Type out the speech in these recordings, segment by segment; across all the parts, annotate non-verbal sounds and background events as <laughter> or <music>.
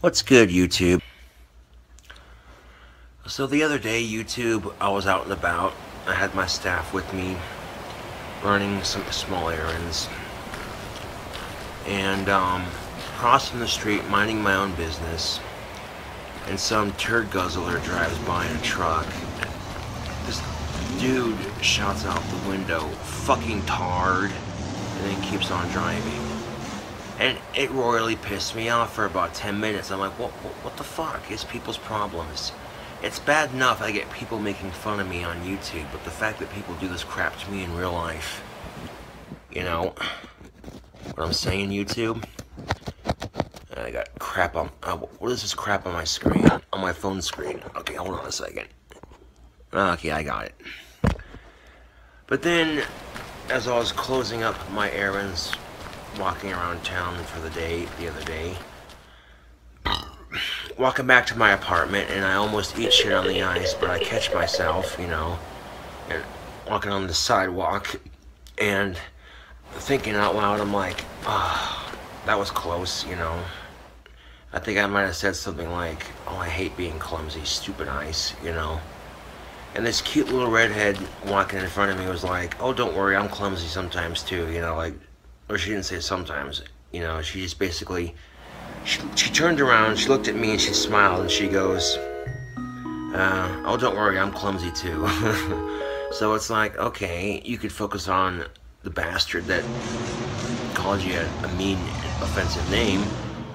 What's good, YouTube? So the other day, YouTube, I was out and about. I had my staff with me, running some small errands. And, um, crossing the street, minding my own business. And some turd guzzler drives by in a truck. This dude shouts out the window, fucking tard, and then keeps on driving. And it royally pissed me off for about 10 minutes. I'm like, what, what, what the fuck? It's people's problems. It's bad enough I get people making fun of me on YouTube, but the fact that people do this crap to me in real life, you know, what I'm saying, YouTube? I got crap on, uh, what is this crap on my screen? On my phone screen. Okay, hold on a second. Okay, I got it. But then, as I was closing up my errands, walking around town for the day the other day. Walking back to my apartment, and I almost eat shit on the ice, but I catch myself, you know, and walking on the sidewalk, and thinking out loud, I'm like, ah, oh, that was close, you know. I think I might have said something like, oh, I hate being clumsy, stupid ice, you know. And this cute little redhead walking in front of me was like, oh, don't worry, I'm clumsy sometimes too, you know, like, or she didn't say sometimes, you know, she just basically, she, she turned around, she looked at me and she smiled and she goes, uh, oh, don't worry, I'm clumsy too. <laughs> so it's like, okay, you could focus on the bastard that called you a, a mean, offensive name,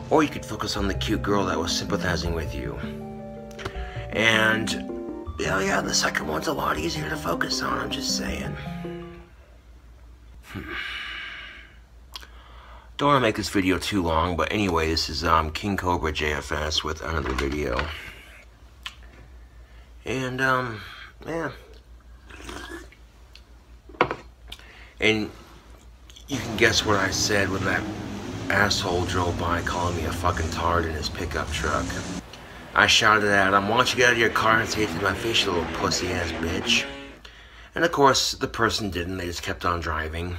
or you could focus on the cute girl that was sympathizing with you. And, yeah, yeah, the second one's a lot easier to focus on, I'm just saying. Hmm. Don't want to make this video too long, but anyway, this is um, King Cobra JFS with another video. And, um, yeah. And you can guess what I said when that asshole drove by calling me a fucking tard in his pickup truck. I shouted at him, why don't you get out of your car and say to my face, you little pussy-ass bitch. And of course, the person didn't, they just kept on driving.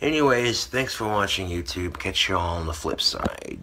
Anyways, thanks for watching YouTube. Catch you all on the flip side.